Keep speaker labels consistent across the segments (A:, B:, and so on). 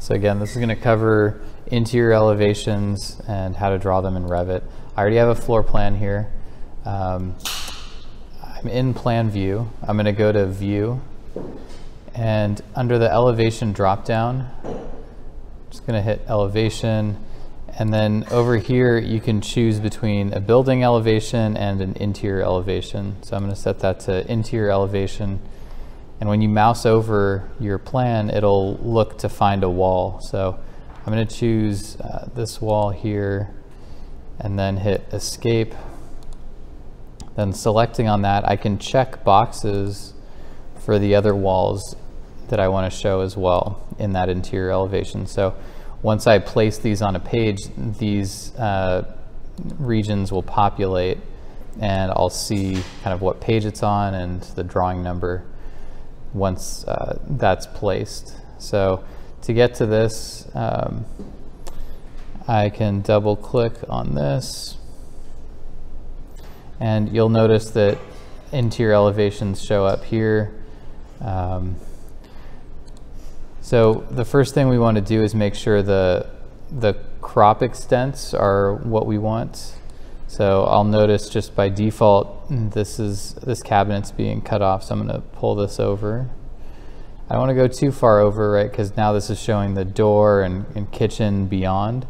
A: So again, this is going to cover interior elevations and how to draw them in Revit. I already have a floor plan here. Um, I'm in plan view. I'm going to go to view and under the elevation dropdown, I'm just going to hit elevation and then over here you can choose between a building elevation and an interior elevation. So I'm going to set that to interior elevation and when you mouse over your plan, it'll look to find a wall. So I'm going to choose uh, this wall here and then hit escape. Then selecting on that, I can check boxes for the other walls that I want to show as well in that interior elevation. So once I place these on a page, these uh, regions will populate and I'll see kind of what page it's on and the drawing number once uh, that's placed. So to get to this, um, I can double click on this and you'll notice that interior elevations show up here. Um, so the first thing we want to do is make sure the, the crop extents are what we want. So I'll notice just by default, this is this cabinet's being cut off. So I'm going to pull this over. I don't want to go too far over, right? Because now this is showing the door and, and kitchen beyond.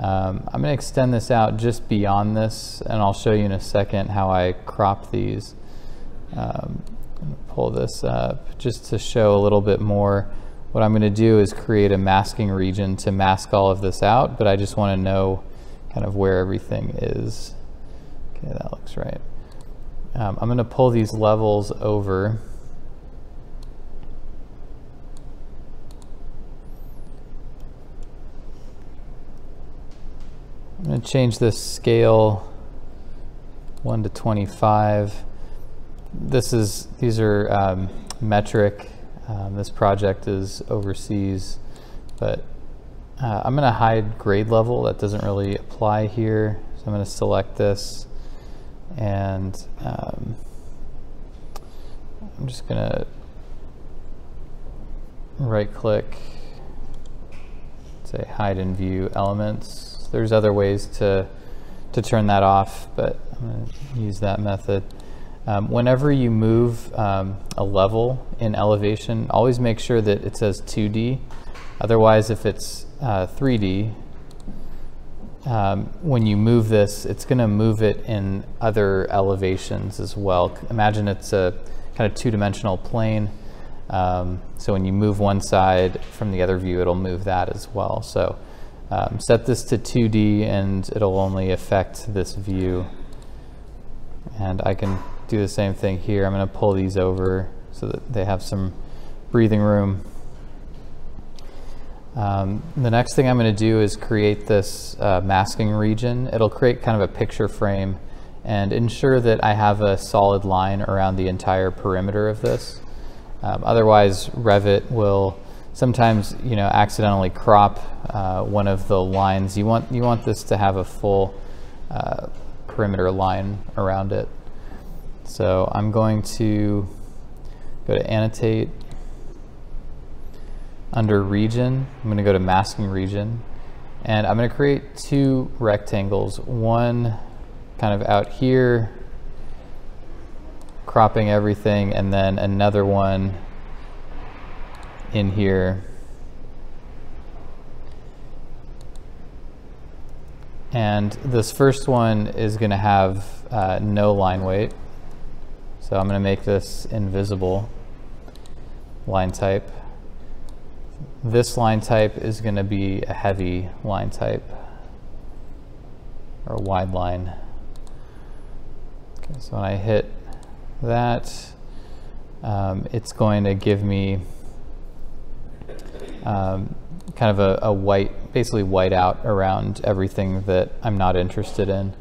A: Um, I'm going to extend this out just beyond this, and I'll show you in a second how I crop these. Um, pull this up just to show a little bit more. What I'm going to do is create a masking region to mask all of this out, but I just want to know kind of where everything is. Okay, that looks right. Um, I'm going to pull these levels over. I'm going to change this scale 1 to 25. This is, these are um, metric. Um, this project is overseas, but uh, I'm going to hide grade level. That doesn't really apply here. So I'm going to select this and um, I'm just going to right click, say hide in view elements. There's other ways to, to turn that off, but I'm to use that method. Um, whenever you move um, a level in elevation, always make sure that it says 2D. Otherwise, if it's uh, 3D, um, when you move this, it's going to move it in other elevations as well. Imagine it's a kind of two-dimensional plane. Um, so when you move one side from the other view, it'll move that as well. So um, set this to 2D and it'll only affect this view. And I can do the same thing here. I'm going to pull these over so that they have some breathing room. Um, the next thing I'm going to do is create this uh, masking region. It'll create kind of a picture frame and ensure that I have a solid line around the entire perimeter of this. Um, otherwise, Revit will sometimes, you know, accidentally crop uh, one of the lines. You want you want this to have a full uh, perimeter line around it. So I'm going to go to annotate under region, I'm going to go to masking region and I'm going to create two rectangles. One kind of out here, cropping everything, and then another one in here. And this first one is going to have uh, no line weight. So I'm going to make this invisible line type. This line type is going to be a heavy line type or a wide line. Okay, so when I hit that, um, it's going to give me um, kind of a, a, white, basically white out around everything that I'm not interested in.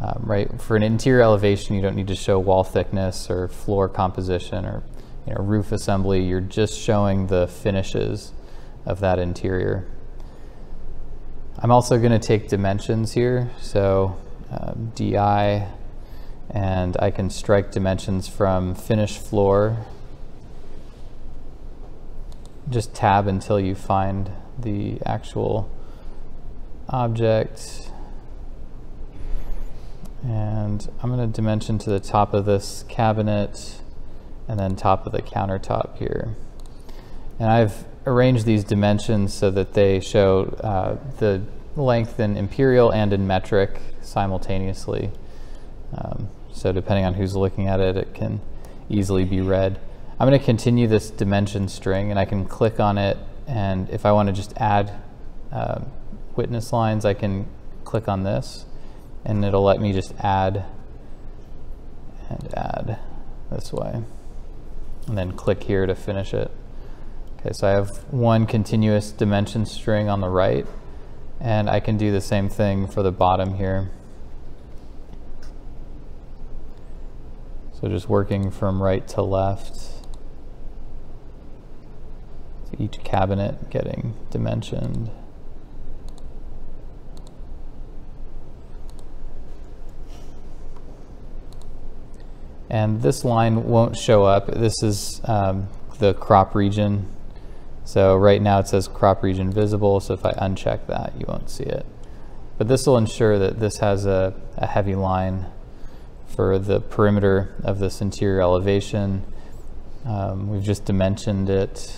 A: Um, right, for an interior elevation, you don't need to show wall thickness or floor composition or you know, roof assembly. You're just showing the finishes of that interior. I'm also going to take dimensions here, so um, DI, and I can strike dimensions from finished floor just tab until you find the actual object. And I'm going to dimension to the top of this cabinet and then top of the countertop here. And I've arranged these dimensions so that they show uh, the length in imperial and in metric simultaneously. Um, so depending on who's looking at it, it can easily be read. I'm going to continue this dimension string and I can click on it and if I want to just add uh, witness lines, I can click on this and it'll let me just add and add this way and then click here to finish it. Okay, so I have one continuous dimension string on the right and I can do the same thing for the bottom here. So just working from right to left. So each cabinet getting dimensioned. And this line won't show up. This is um, the crop region. So right now it says crop region visible. So if I uncheck that, you won't see it. But this will ensure that this has a, a heavy line for the perimeter of this interior elevation. Um, we've just dimensioned it.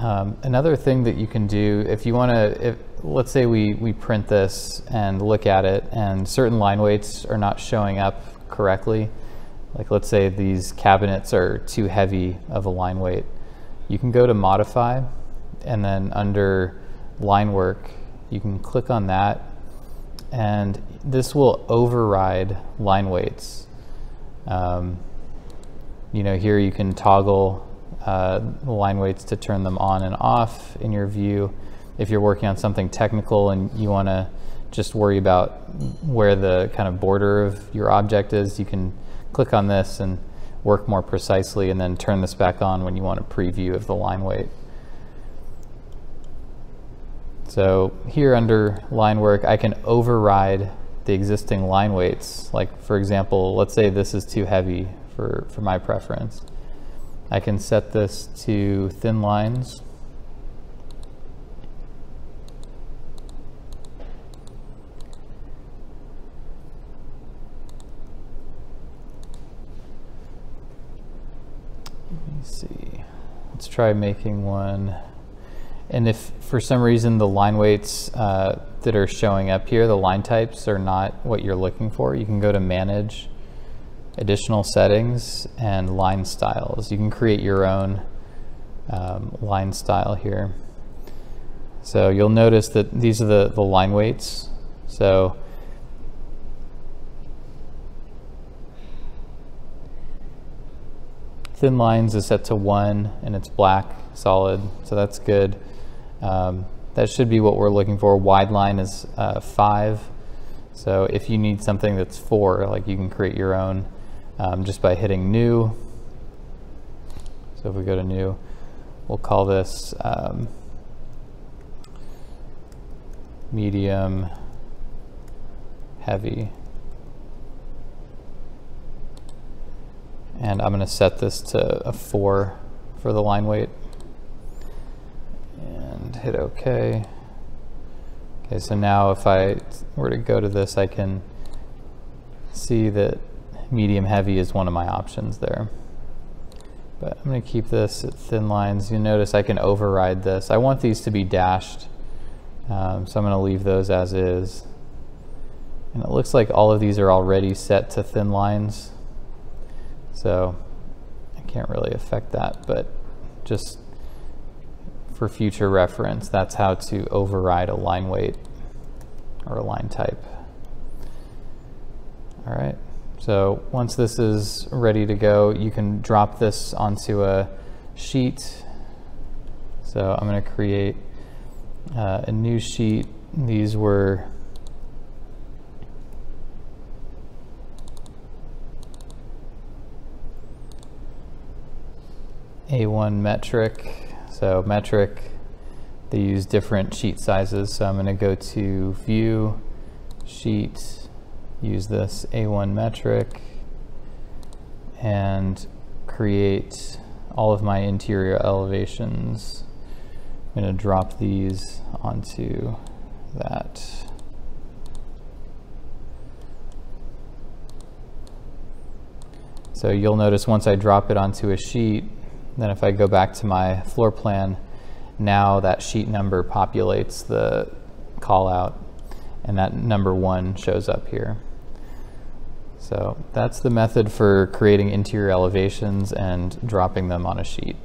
A: Um, another thing that you can do if you want to, let's say we, we print this and look at it and certain line weights are not showing up correctly. Like let's say these cabinets are too heavy of a line weight. You can go to modify and then under line work, you can click on that and this will override line weights. Um, you know, here you can toggle uh, line weights to turn them on and off in your view. If you're working on something technical and you want to just worry about where the kind of border of your object is, you can click on this and work more precisely and then turn this back on when you want a preview of the line weight. So here under line work, I can override the existing line weights. Like for example, let's say this is too heavy for, for my preference. I can set this to thin lines. Let me see. Let's try making one and if for some reason the line weights uh, that are showing up here, the line types are not what you're looking for, you can go to manage additional settings and line styles. You can create your own um, line style here. So you'll notice that these are the, the line weights. So thin lines is set to one and it's black solid, so that's good. Um, that should be what we're looking for. Wide line is uh, five. So if you need something that's four, like you can create your own um, just by hitting new. So if we go to new, we'll call this um, medium heavy. And I'm going to set this to a four for the line weight and hit OK. Okay, so now if I were to go to this, I can see that medium heavy is one of my options there. But I'm going to keep this at thin lines. You notice I can override this. I want these to be dashed, um, so I'm going to leave those as is. And it looks like all of these are already set to thin lines, so I can't really affect that, but just for future reference, that's how to override a line weight or a line type. All right, so once this is ready to go, you can drop this onto a sheet. So I'm gonna create uh, a new sheet. These were A1 metric so metric, they use different sheet sizes. So I'm going to go to view, sheet, use this A1 metric, and create all of my interior elevations. I'm going to drop these onto that. So you'll notice once I drop it onto a sheet, then if I go back to my floor plan, now that sheet number populates the call out and that number one shows up here. So that's the method for creating interior elevations and dropping them on a sheet.